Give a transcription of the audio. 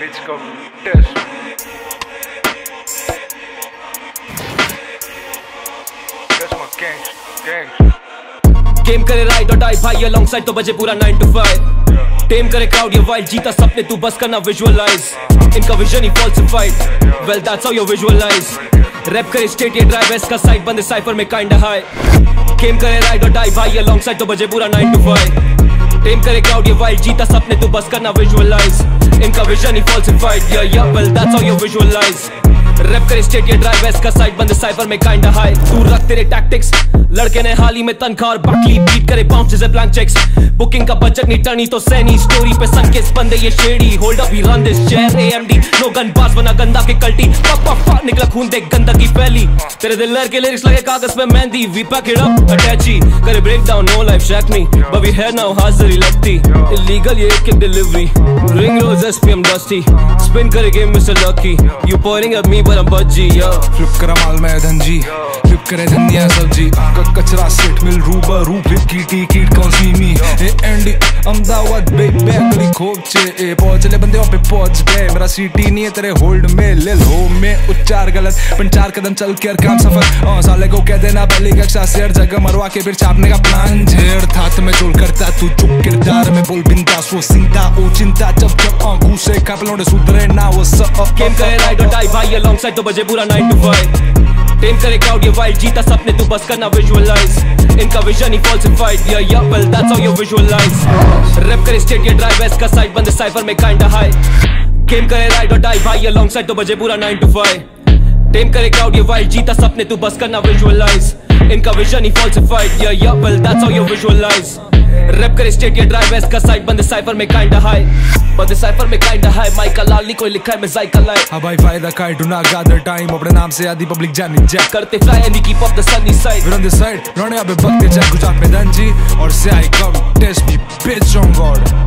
It's come test. That's my gangs, gangs. Game करे ride और die भाई along side तो बजे पूरा नाइन टू फाइव टेम करे क्राउड ये वाइल्ड जीता सपने तू बस करना विजुअलाइज इनका vision he falsified well that's how you visualize rap करे स्टेट ये ड्राइव एस का साइड बंदे साइफर में काइंड हाई गेम करे राइड और डाई भाई साइड तो बजे पूरा nine two five Aim correct audio while Gita sapne tu bas karna visualize. Inka vision he falsified Yeah yeah well that's how you visualize. Rap करे state ये drive S का side बंदे cipher में kind high तू रख तेरे tactics लड़के ने हाल ही में तनख्वाह और बकली बीट करे बाउंस जैसे ब्लैंक चेक्स बुकिंग का बजट नहीं टर्नी तो सैनी स्टोरी पे के बंदे, ये shady hold up he run this chair AMD no gun pass बना गंदा के कल्टी। पप पप निकला खून देख, गंदगी फैली। तेरे दिल लर के लिरिक्स लगे कागज़ पे mehndi. We pack it up अटैची करे break down no life shake me but we है नाउ हाजिरी लगती इलीगल ये किक डिलीवरी रिंग रोज एसपीएम डस्टी स्पिन करे game mister lucky you pointing at me but I am yo flip करा माल मैं धनजी फ्लिप करे धनिया सब्ज़ी। क- कचरा सेट मिल रूबा रू फ्लिप कीटी कीट कौन सी मी? एंडी अहमदाबाद बेबे तेरी खूब छे पहुँच ले बंदे पे पहुँच गए। मेरा सीटी नहीं है तेरे होल्ड में ले लो मैं उच्चार गलत पंचार कदम चल कर काम सफल। आ, साले को कह देना पहली कक्षा से हर जगह मरवा के फिर छापने का प्लान झेड़ था तो मैं चोल करता तू चुप किरदार में बोल बिंदा सो सिंदा ओ चिंता जब जब आँखों से कपलों ने सुधरे ना वो सब गेम का राइड और डाई भाई alongside तो बजे पूरा 9 to 5 Tame करे crowd ये wild जीता सपने तू बस करना visualize इनका vision ही falsified yeah yeah well that's how you visualize rap करे state ये drive west का side बंदे cipher में kinda high game करे ride or die भाई alongside तो बजे पूरा 9 to 5 Tame करे crowd ये wild जीता सपने तू बस करना visualize इनका vision ही falsified yeah yeah well that's how you visualize rap कर स्टेट या ड्राइव एस का साइड बंदे साइफर में काइंड हाई बंदे साइफर में काइंड हाई माइक का लाल नहीं कोई लिखा है मैं जायका लाए. हाँ भाई फ़ायदा का डू नॉट गैदर टाइम अपने नाम से आधी पब्लिक जानी जा. करते fly and keep up the sunny side We're on this side, running up a bucket, Gujarat में दंजी और से I come test me, bitch on God.